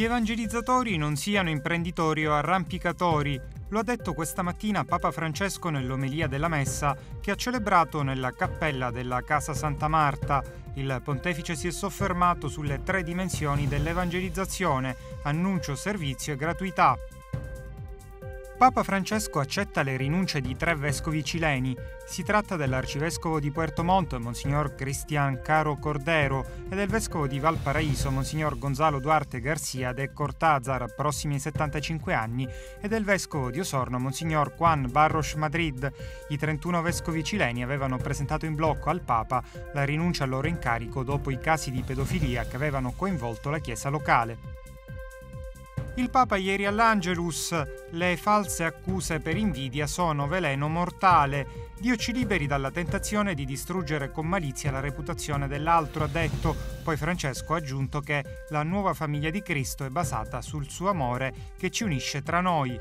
Gli evangelizzatori non siano imprenditori o arrampicatori, lo ha detto questa mattina Papa Francesco nell'omelia della Messa che ha celebrato nella cappella della Casa Santa Marta. Il pontefice si è soffermato sulle tre dimensioni dell'evangelizzazione, annuncio, servizio e gratuità. Papa Francesco accetta le rinunce di tre vescovi cileni. Si tratta dell'arcivescovo di Puerto Montt, Monsignor Cristian Caro Cordero, e del vescovo di Valparaíso, Monsignor Gonzalo Duarte Garcia de Cortázar, prossimi ai 75 anni, e del vescovo di Osorno, Monsignor Juan Barros Madrid. I 31 vescovi cileni avevano presentato in blocco al Papa la rinuncia al loro incarico dopo i casi di pedofilia che avevano coinvolto la Chiesa locale. Il Papa ieri all'Angelus, le false accuse per invidia sono veleno mortale. Dio ci liberi dalla tentazione di distruggere con malizia la reputazione dell'altro, ha detto. Poi Francesco ha aggiunto che la nuova famiglia di Cristo è basata sul suo amore che ci unisce tra noi.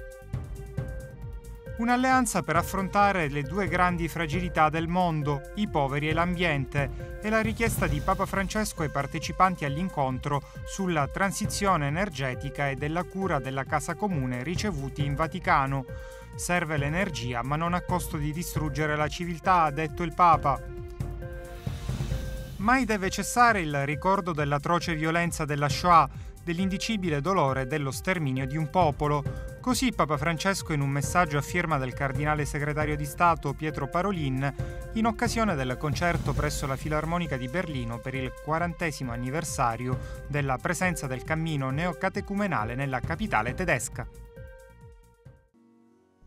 Un'alleanza per affrontare le due grandi fragilità del mondo, i poveri e l'ambiente, e la richiesta di Papa Francesco ai partecipanti all'incontro sulla transizione energetica e della cura della casa comune ricevuti in Vaticano. Serve l'energia, ma non a costo di distruggere la civiltà, ha detto il Papa. Mai deve cessare il ricordo dell'atroce violenza della Shoah, dell'indicibile dolore dello sterminio di un popolo. Così Papa Francesco in un messaggio a firma del cardinale segretario di Stato Pietro Parolin in occasione del concerto presso la Filarmonica di Berlino per il quarantesimo anniversario della presenza del cammino neocatecumenale nella capitale tedesca.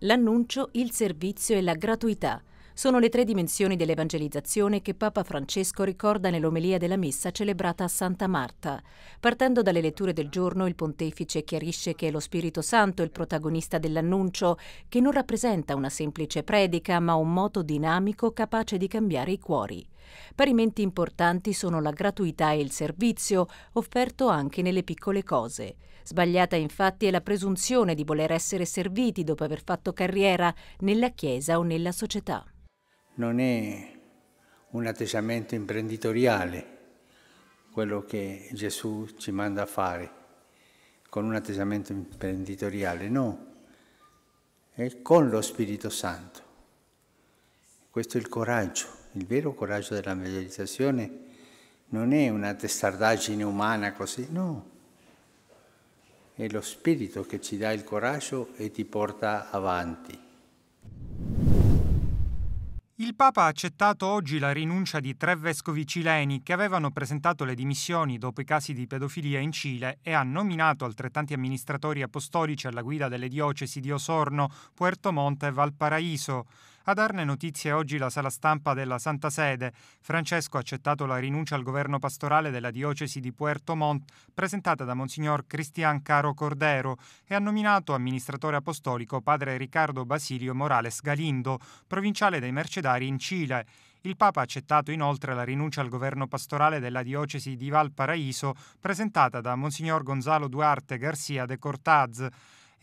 L'annuncio, il servizio e la gratuità – sono le tre dimensioni dell'evangelizzazione che Papa Francesco ricorda nell'omelia della messa celebrata a Santa Marta. Partendo dalle letture del giorno, il pontefice chiarisce che è lo Spirito Santo il protagonista dell'annuncio, che non rappresenta una semplice predica, ma un moto dinamico capace di cambiare i cuori. Parimenti importanti sono la gratuità e il servizio, offerto anche nelle piccole cose. Sbagliata infatti è la presunzione di voler essere serviti dopo aver fatto carriera nella Chiesa o nella società non è un atteggiamento imprenditoriale quello che Gesù ci manda a fare con un atteggiamento imprenditoriale, no, è con lo Spirito Santo. Questo è il coraggio, il vero coraggio della meditazione non è una testardaggine umana così, no, è lo Spirito che ci dà il coraggio e ti porta avanti. Il Papa ha accettato oggi la rinuncia di tre vescovi cileni che avevano presentato le dimissioni dopo i casi di pedofilia in Cile e ha nominato altrettanti amministratori apostolici alla guida delle diocesi di Osorno, Puerto Monte e Valparaíso. A darne notizie oggi la sala stampa della Santa Sede. Francesco ha accettato la rinuncia al governo pastorale della diocesi di Puerto Montt presentata da Monsignor Cristian Caro Cordero e ha nominato amministratore apostolico padre Riccardo Basilio Morales Galindo, provinciale dei Mercedari in Cile. Il Papa ha accettato inoltre la rinuncia al governo pastorale della diocesi di Valparaíso presentata da Monsignor Gonzalo Duarte Garcia de Cortaz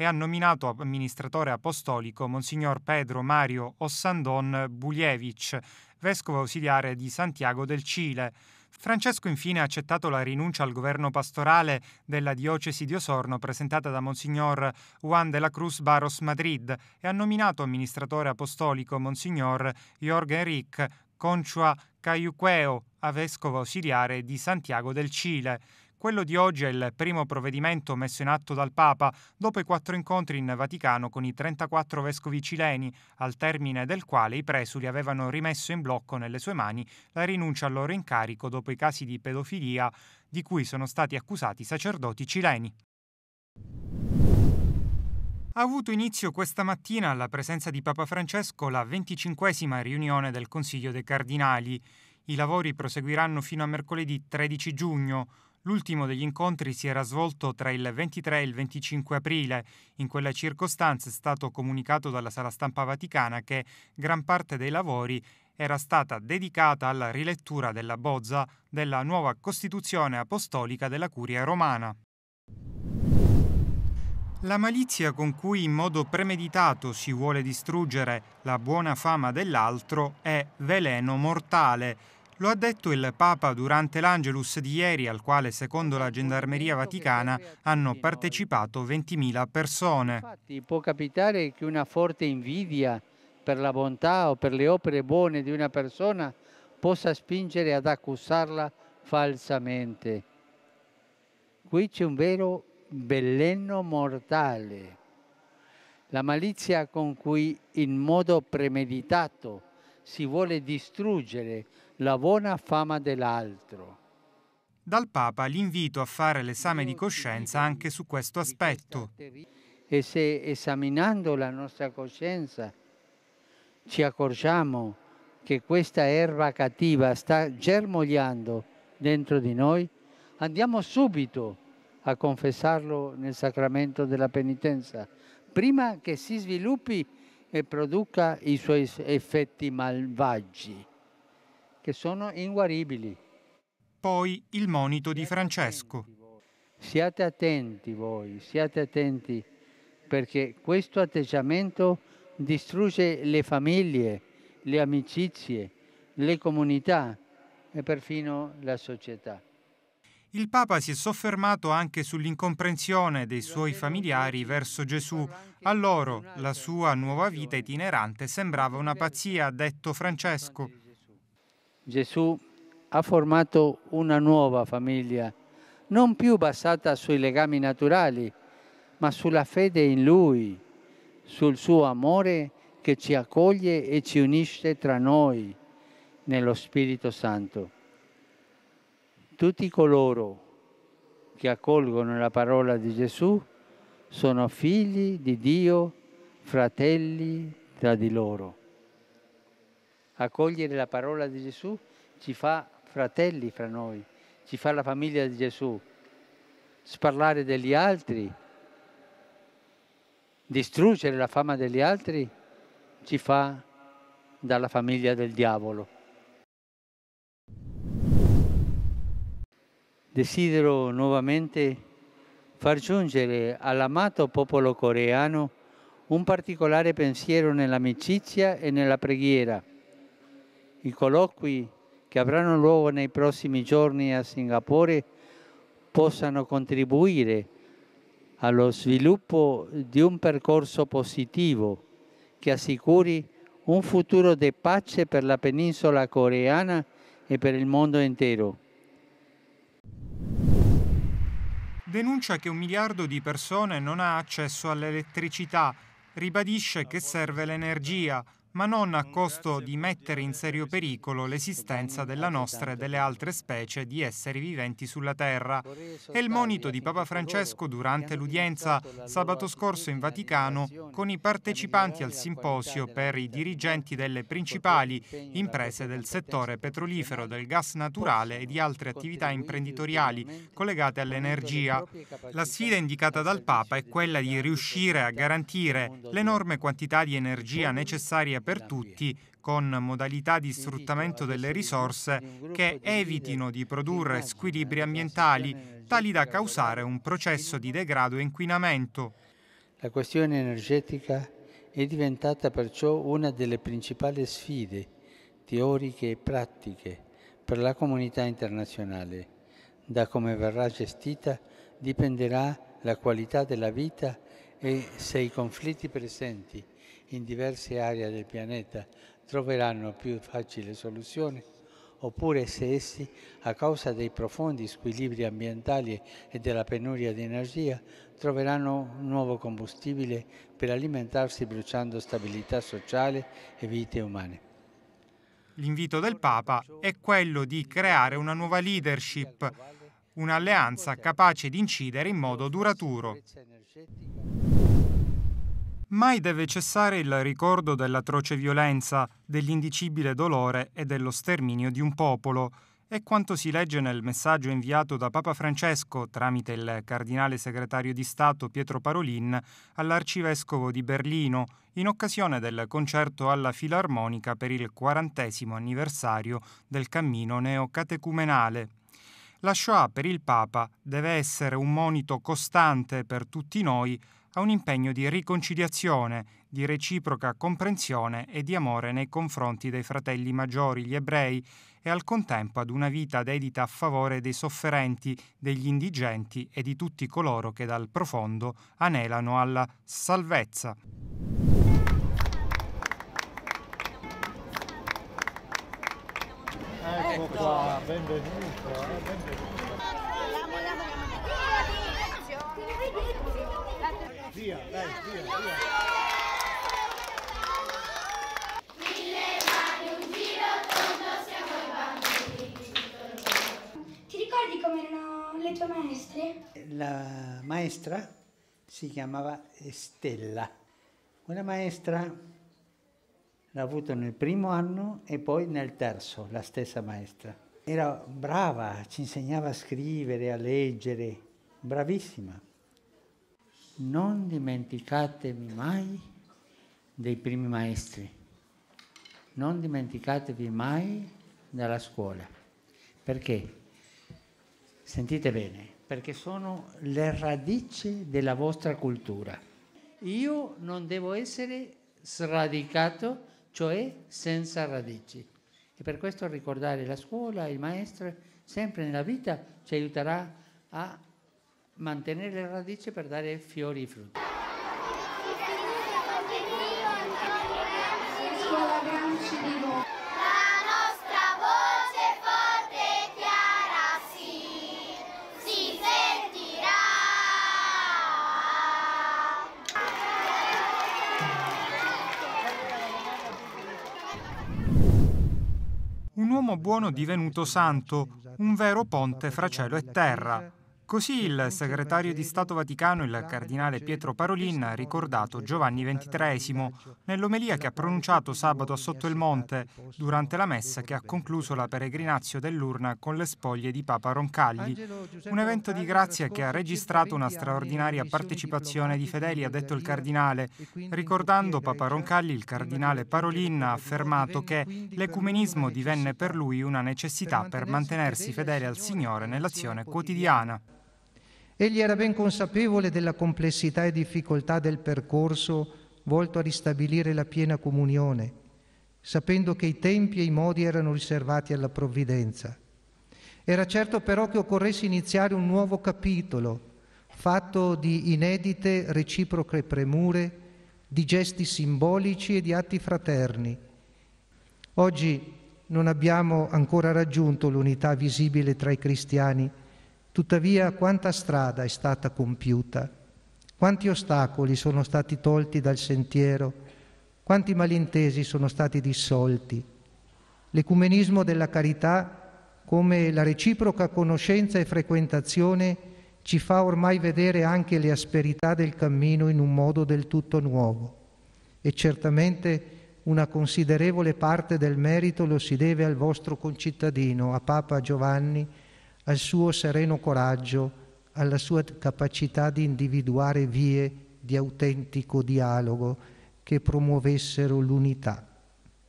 e ha nominato amministratore apostolico Monsignor Pedro Mario Ossandon Buljevic, vescovo ausiliare di Santiago del Cile. Francesco infine ha accettato la rinuncia al governo pastorale della diocesi di Osorno presentata da Monsignor Juan de la Cruz Barros Madrid e ha nominato amministratore apostolico Monsignor Jorge Enric Conchua Cayuqueo, a vescovo ausiliare di Santiago del Cile. Quello di oggi è il primo provvedimento messo in atto dal Papa dopo i quattro incontri in Vaticano con i 34 vescovi cileni, al termine del quale i presuli avevano rimesso in blocco nelle sue mani la rinuncia al loro incarico dopo i casi di pedofilia di cui sono stati accusati sacerdoti cileni. Ha avuto inizio questa mattina alla presenza di Papa Francesco la venticinquesima riunione del Consiglio dei Cardinali. I lavori proseguiranno fino a mercoledì 13 giugno. L'ultimo degli incontri si era svolto tra il 23 e il 25 aprile. In quella circostanza è stato comunicato dalla Sala Stampa Vaticana che gran parte dei lavori era stata dedicata alla rilettura della bozza della nuova Costituzione apostolica della Curia romana. La malizia con cui in modo premeditato si vuole distruggere la buona fama dell'altro è veleno mortale Lo ha detto il Papa durante l'Angelus di ieri, al quale, secondo la Gendarmeria Vaticana, hanno partecipato 20.000 persone. Infatti può capitare che una forte invidia per la bontà o per le opere buone di una persona possa spingere ad accusarla falsamente. Qui c'è un vero veleno mortale, la malizia con cui in modo premeditato si vuole distruggere la buona fama dell'altro. Dal Papa l'invito a fare l'esame di coscienza anche su questo aspetto. E se esaminando la nostra coscienza ci accorgiamo che questa erba cattiva sta germogliando dentro di noi, andiamo subito a confessarlo nel sacramento della penitenza, prima che si sviluppi e produca i suoi effetti malvagi che sono inguaribili. Poi il monito di Francesco. Siate attenti voi, siate attenti perché questo atteggiamento distrugge le famiglie, le amicizie, le comunità e perfino la società. Il Papa si è soffermato anche sull'incomprensione dei suoi familiari verso Gesù. A loro la sua nuova vita itinerante sembrava una pazzia, ha detto Francesco. Gesù ha formato una nuova famiglia, non più basata sui legami naturali, ma sulla fede in Lui, sul suo amore che ci accoglie e ci unisce tra noi nello Spirito Santo. Tutti coloro che accolgono la parola di Gesù sono figli di Dio, fratelli tra di loro accogliere la parola di Gesù ci fa fratelli fra noi, ci fa la famiglia di Gesù. Sparlare degli altri, distruggere la fama degli altri ci fa dalla famiglia del diavolo. Desidero nuovamente far giungere all'amato popolo coreano un particolare pensiero nell'amicizia e nella preghiera i colloqui che avranno luogo nei prossimi giorni a Singapore possano contribuire allo sviluppo di un percorso positivo che assicuri un futuro di pace per la penisola coreana e per il mondo intero. Denuncia che un miliardo di persone non ha accesso all'elettricità, ribadisce che serve l'energia, ma non a costo di mettere in serio pericolo l'esistenza della nostra e delle altre specie di esseri viventi sulla Terra. È il monito di Papa Francesco durante l'udienza sabato scorso in Vaticano con i partecipanti al simposio per i dirigenti delle principali imprese del settore petrolifero, del gas naturale e di altre attività imprenditoriali collegate all'energia. La sfida indicata dal Papa è quella di riuscire a garantire l'enorme quantità di energia necessaria per tutti con modalità di sfruttamento delle risorse che evitino di produrre squilibri ambientali tali da causare un processo di degrado e inquinamento. La questione energetica è diventata perciò una delle principali sfide teoriche e pratiche per la comunità internazionale. Da come verrà gestita dipenderà la qualità della vita e se i conflitti presenti in diverse aree del pianeta troveranno più facile soluzione, oppure se essi, a causa dei profondi squilibri ambientali e della penuria di energia, troveranno un nuovo combustibile per alimentarsi bruciando stabilità sociale e vite umane. L'invito del Papa è quello di creare una nuova leadership, un'alleanza capace di incidere in modo duraturo. Mai deve cessare il ricordo dell'atroce violenza, dell'indicibile dolore e dello sterminio di un popolo. È quanto si legge nel messaggio inviato da Papa Francesco tramite il cardinale segretario di Stato Pietro Parolin all'arcivescovo di Berlino in occasione del concerto alla Filarmonica per il quarantesimo anniversario del cammino neocatecumenale. La Shoah per il Papa deve essere un monito costante per tutti noi a un impegno di riconciliazione, di reciproca comprensione e di amore nei confronti dei fratelli maggiori, gli ebrei, e al contempo ad una vita dedita a favore dei sofferenti, degli indigenti e di tutti coloro che dal profondo anelano alla salvezza. Ecco qua, benvenuto, eh, benvenuto. Via, dai, via, via. le tue maestre? La maestra si chiamava Stella. Una maestra l'ha avuto nel primo anno e poi nel terzo, la stessa maestra. Era brava, ci insegnava a scrivere, a leggere, bravissima. Non dimenticatevi mai dei primi maestri, non dimenticatevi mai della scuola. Perché? Sentite bene, perché sono le radici della vostra cultura. Io non devo essere sradicato, cioè senza radici. E per questo ricordare la scuola, il maestro, sempre nella vita ci aiuterà a mantenere le radici per dare fiori e frutti. un uomo buono divenuto santo, un vero ponte fra cielo e terra. Così il segretario di Stato Vaticano, il cardinale Pietro Parolin, ha ricordato Giovanni XXIII nell'omelia che ha pronunciato sabato a Sotto il Monte, durante la messa che ha concluso la peregrinazio dell'urna con le spoglie di Papa Roncalli. Un evento di grazia che ha registrato una straordinaria partecipazione di fedeli, ha detto il cardinale. Ricordando Papa Roncalli, il cardinale Parolin ha affermato che l'ecumenismo divenne per lui una necessità per mantenersi fedele al Signore nell'azione quotidiana. Egli era ben consapevole della complessità e difficoltà del percorso volto a ristabilire la piena comunione, sapendo che i tempi e i modi erano riservati alla provvidenza. Era certo però che occorresse iniziare un nuovo capitolo, fatto di inedite reciproche premure, di gesti simbolici e di atti fraterni. Oggi non abbiamo ancora raggiunto l'unità visibile tra i cristiani, Tuttavia quanta strada è stata compiuta, quanti ostacoli sono stati tolti dal sentiero, quanti malintesi sono stati dissolti. L'ecumenismo della carità, come la reciproca conoscenza e frequentazione, ci fa ormai vedere anche le asperità del cammino in un modo del tutto nuovo. E certamente una considerevole parte del merito lo si deve al vostro concittadino, a Papa Giovanni, al suo sereno coraggio, alla sua capacità di individuare vie di autentico dialogo che promuovessero l'unità.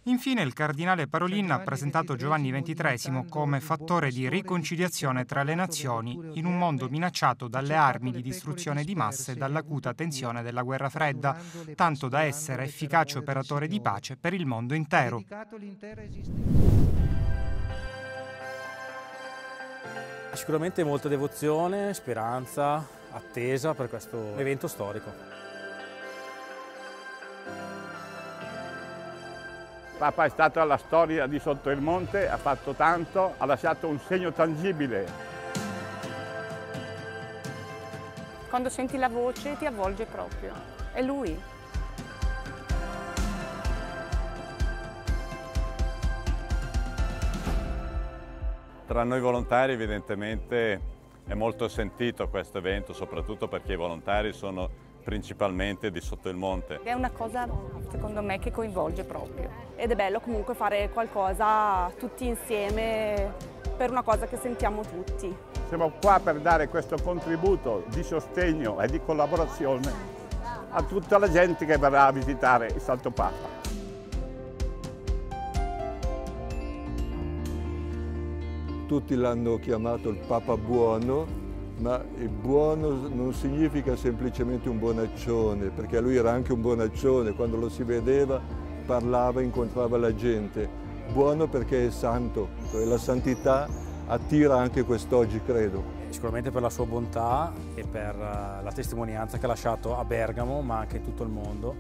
Infine il cardinale Parolin ha presentato Giovanni XXIII come fattore di riconciliazione tra le nazioni in un mondo minacciato dalle armi di distruzione di masse e dall'acuta tensione della guerra fredda, tanto da essere efficace operatore di pace per il mondo intero. Sicuramente molta devozione, speranza, attesa per questo evento storico. Papa è stato alla storia di Sotto il Monte, ha fatto tanto, ha lasciato un segno tangibile. Quando senti la voce ti avvolge proprio. È lui. Tra noi volontari evidentemente è molto sentito questo evento, soprattutto perché i volontari sono principalmente di sotto il monte. È una cosa, secondo me, che coinvolge proprio. Ed è bello comunque fare qualcosa tutti insieme per una cosa che sentiamo tutti. Siamo qua per dare questo contributo di sostegno e di collaborazione a tutta la gente che verrà a visitare il Santo Papa. Tutti l'hanno chiamato il Papa Buono ma il buono non significa semplicemente un bonaccione, perché lui era anche un bonaccione, quando lo si vedeva parlava, incontrava la gente. Buono perché è santo, e la santità attira anche quest'oggi, credo. Sicuramente per la sua bontà e per eh, la testimonianza che ha lasciato a Bergamo, ma anche in tutto il mondo,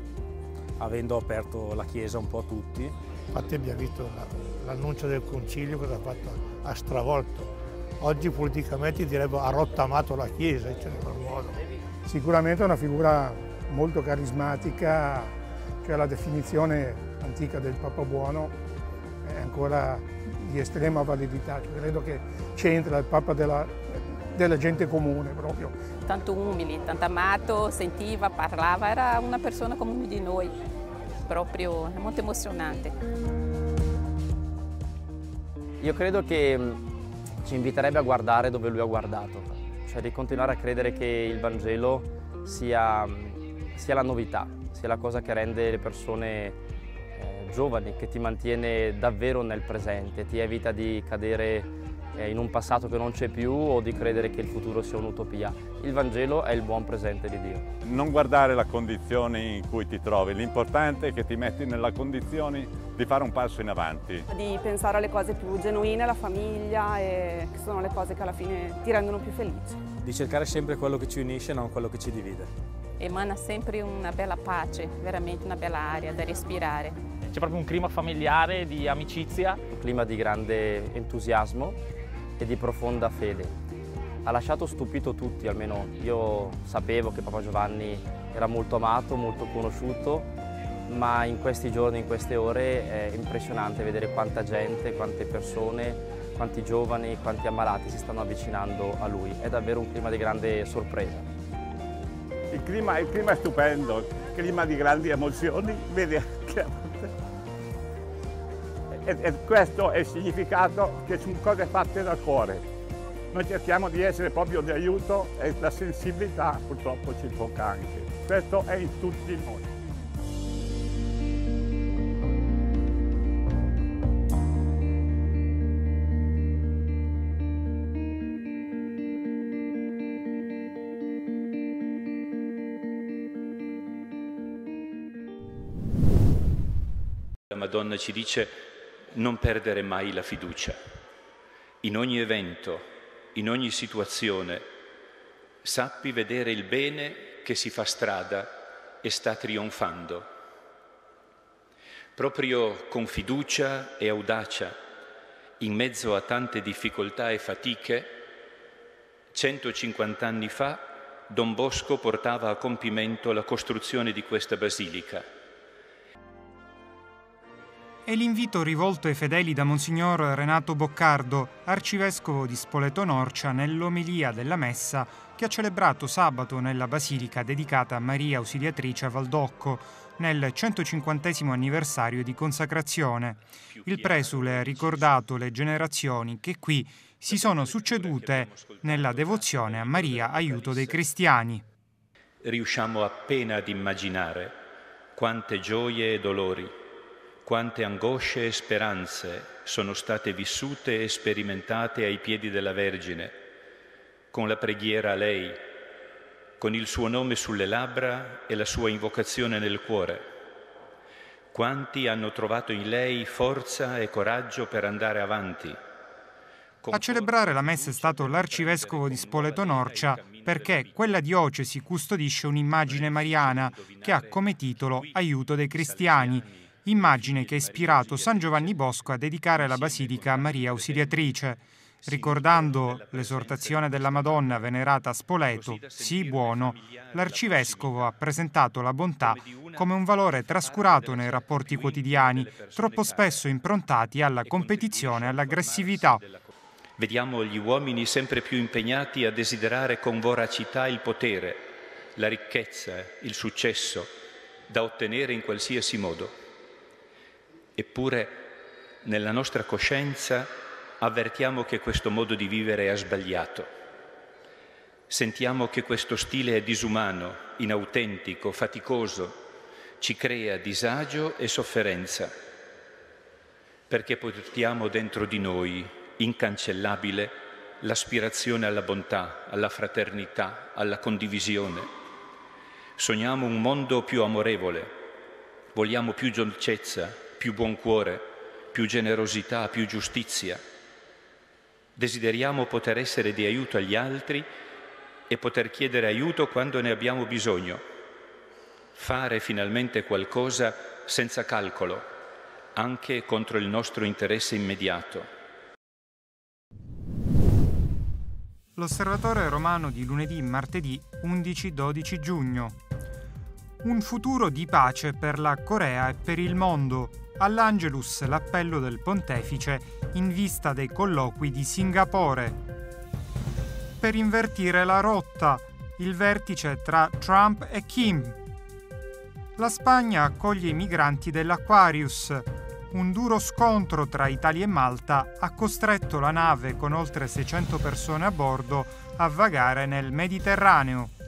avendo aperto la Chiesa un po' a tutti. Infatti abbiamo visto l'annuncio del concilio cosa ha fatto, ha stravolto. Oggi politicamente direbbe ha rottamato la Chiesa in certo modo. Sicuramente è una figura molto carismatica, cioè la definizione antica del Papa Buono è ancora di estrema validità, cioè, credo che c'entra il Papa della, della gente comune proprio. Tanto umile, tanto amato, sentiva, parlava, era una persona come uno di noi, proprio molto emozionante. Io credo che ci inviterebbe a guardare dove lui ha guardato, cioè di continuare a credere che il Vangelo sia, sia la novità, sia la cosa che rende le persone giovani, che ti mantiene davvero nel presente, ti evita di cadere eh, in un passato che non c'è più o di credere che il futuro sia un'utopia. Il Vangelo è il buon presente di Dio. Non guardare la condizione in cui ti trovi, l'importante è che ti metti nella condizione di fare un passo in avanti. Di pensare alle cose più genuine, alla famiglia e che sono le cose che alla fine ti rendono più felici. Di cercare sempre quello che ci unisce non quello che ci divide. Emana sempre una bella pace, veramente una bella aria da respirare c'è proprio un clima familiare, di amicizia. Un clima di grande entusiasmo e di profonda fede. Ha lasciato stupito tutti, almeno io sapevo che Papa Giovanni era molto amato, molto conosciuto, ma in questi giorni, in queste ore è impressionante vedere quanta gente, quante persone, quanti giovani, quanti ammalati si stanno avvicinando a lui. È davvero un clima di grande sorpresa. Il clima, il clima è stupendo, clima di grandi emozioni, vedi anche e, e questo è il significato che sono cose fatte dal cuore. Noi cerchiamo di essere proprio di aiuto e la sensibilità purtroppo ci tocca anche. Questo è in tutti noi. La Madonna ci dice non perdere mai la fiducia. In ogni evento, in ogni situazione, sappi vedere il bene che si fa strada e sta trionfando. Proprio con fiducia e audacia, in mezzo a tante difficoltà e fatiche, 150 anni fa Don Bosco portava a compimento la costruzione di questa basilica e l'invito rivolto ai fedeli da Monsignor Renato Boccardo, arcivescovo di Spoleto Norcia, nell'omelia della messa che ha celebrato sabato nella basilica dedicata a Maria Ausiliatrice a Valdocco, nel 150 anniversario di consacrazione. Il presule ha ricordato le generazioni che qui si sono succedute nella devozione a Maria, aiuto dei cristiani. Riusciamo appena ad immaginare quante gioie e dolori quante angosce e speranze sono state vissute e sperimentate ai piedi della Vergine, con la preghiera a lei, con il suo nome sulle labbra e la sua invocazione nel cuore. Quanti hanno trovato in lei forza e coraggio per andare avanti. A celebrare la messa è stato l'arcivescovo di Spoleto Norcia perché quella diocesi custodisce un'immagine mariana che ha come titolo Aiuto dei cristiani immagine che ha ispirato San Giovanni Bosco a dedicare la basilica a Maria Ausiliatrice, ricordando l'esortazione della Madonna venerata a Spoleto, sii buono, l'arcivescovo ha presentato la bontà come un valore trascurato nei rapporti quotidiani, troppo spesso improntati alla competizione e all'aggressività. Vediamo gli uomini sempre più impegnati a desiderare con voracità il potere, la ricchezza, il successo, da ottenere in qualsiasi modo. Eppure nella nostra coscienza avvertiamo che questo modo di vivere è sbagliato. Sentiamo che questo stile è disumano, inautentico, faticoso, ci crea disagio e sofferenza, perché portiamo dentro di noi, incancellabile, l'aspirazione alla bontà, alla fraternità, alla condivisione. Sogniamo un mondo più amorevole, vogliamo più dolcezza, più buon cuore, più generosità, più giustizia. Desideriamo poter essere di aiuto agli altri e poter chiedere aiuto quando ne abbiamo bisogno. Fare finalmente qualcosa senza calcolo, anche contro il nostro interesse immediato. L'osservatore romano di lunedì martedì 11-12 giugno. Un futuro di pace per la Corea e per il mondo. All'Angelus l'appello del pontefice in vista dei colloqui di Singapore. Per invertire la rotta, il vertice tra Trump e Kim. La Spagna accoglie i migranti dell'Aquarius. Un duro scontro tra Italia e Malta ha costretto la nave con oltre 600 persone a bordo a vagare nel Mediterraneo.